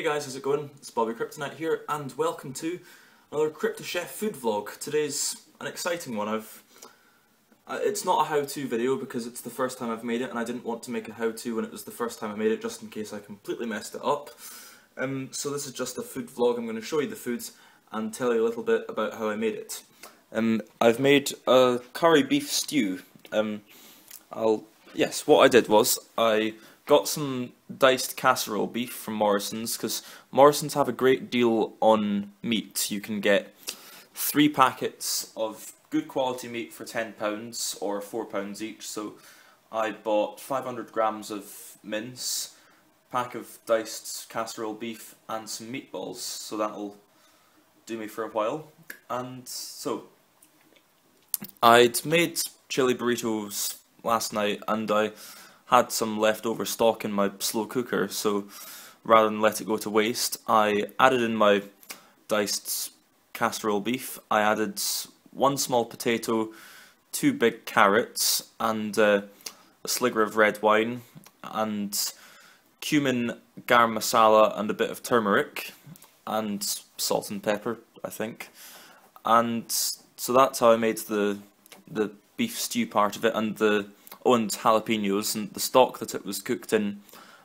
Hey guys, how's it going? It's Bobby Kryptonite here, and welcome to another KryptoChef food vlog. Today's an exciting one. I've uh, It's not a how-to video because it's the first time I've made it, and I didn't want to make a how-to when it was the first time I made it, just in case I completely messed it up. Um, so this is just a food vlog. I'm going to show you the foods and tell you a little bit about how I made it. Um, I've made a curry beef stew. Um, I'll yes, what I did was I got some diced casserole beef from Morrison's because Morrison's have a great deal on meat. You can get three packets of good quality meat for £10 or £4 each. So I bought 500 grams of mince, pack of diced casserole beef and some meatballs. So that'll do me for a while. And so I'd made chili burritos last night and I had some leftover stock in my slow cooker, so rather than let it go to waste, I added in my diced casserole beef. I added one small potato, two big carrots, and uh, a sliver of red wine, and cumin, garam masala, and a bit of turmeric, and salt and pepper, I think. And so that's how I made the the beef stew part of it, and the owned jalapenos, and the stock that it was cooked in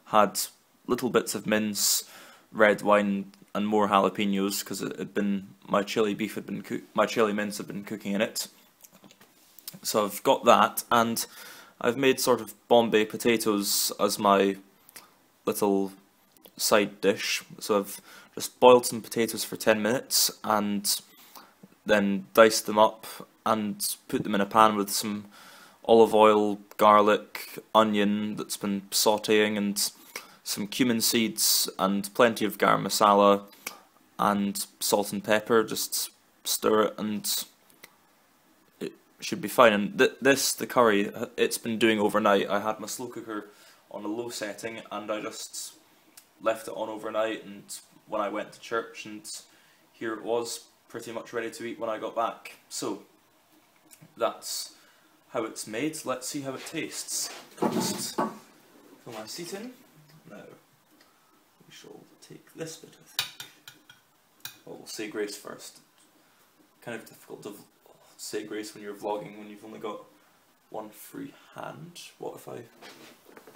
had little bits of mince, red wine, and more jalapenos because it had been my chili beef had been my chili mince had been cooking in it. So I've got that, and I've made sort of Bombay potatoes as my little side dish. So I've just boiled some potatoes for 10 minutes and then diced them up and put them in a pan with some olive oil, garlic, onion that's been sauteing, and some cumin seeds, and plenty of garam masala, and salt and pepper. Just stir it, and it should be fine. And th this, the curry, it's been doing overnight. I had my slow cooker on a low setting, and I just left it on overnight. And when I went to church, and here it was, pretty much ready to eat when I got back. So that's how it's made. Let's see how it tastes. just fill my seat in. Now, we shall take this bit, think. Well, we'll say grace first. Kind of difficult to say grace when you're vlogging when you've only got one free hand. What if I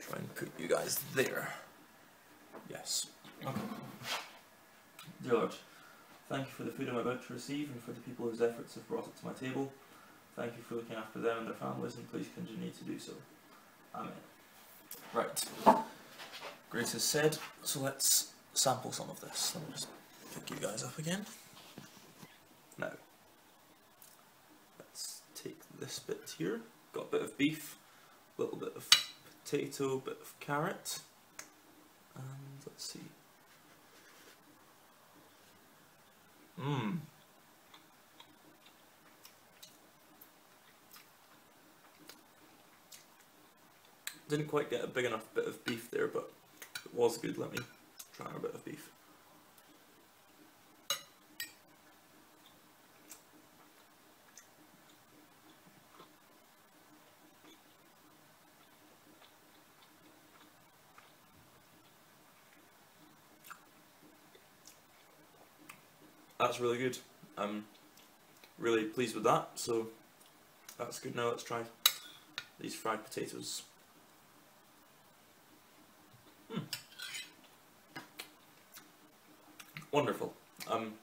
try and put you guys there? Yes. Okay. Dear Lord, thank you for the food I'm about to receive and for the people whose efforts have brought it to my table. Thank you for looking after them and their families, and please continue to do so. Amen. Right. Grace has said, so let's sample some of this. Let me just pick you guys up again. Now, let's take this bit here. Got a bit of beef, a little bit of potato, bit of carrot, and let's see. Mmm. Didn't quite get a big enough bit of beef there, but it was good. Let me try a bit of beef. That's really good. I'm really pleased with that, so that's good. Now let's try these fried potatoes. Wonderful. I'm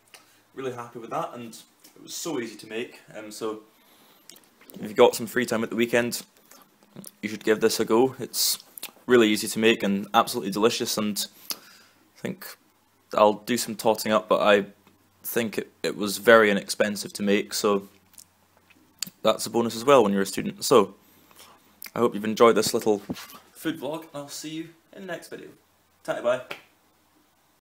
really happy with that and it was so easy to make um, so if you've got some free time at the weekend you should give this a go. It's really easy to make and absolutely delicious and I think I'll do some totting up but I think it, it was very inexpensive to make so that's a bonus as well when you're a student. So I hope you've enjoyed this little food vlog and I'll see you in the next video. Ta bye.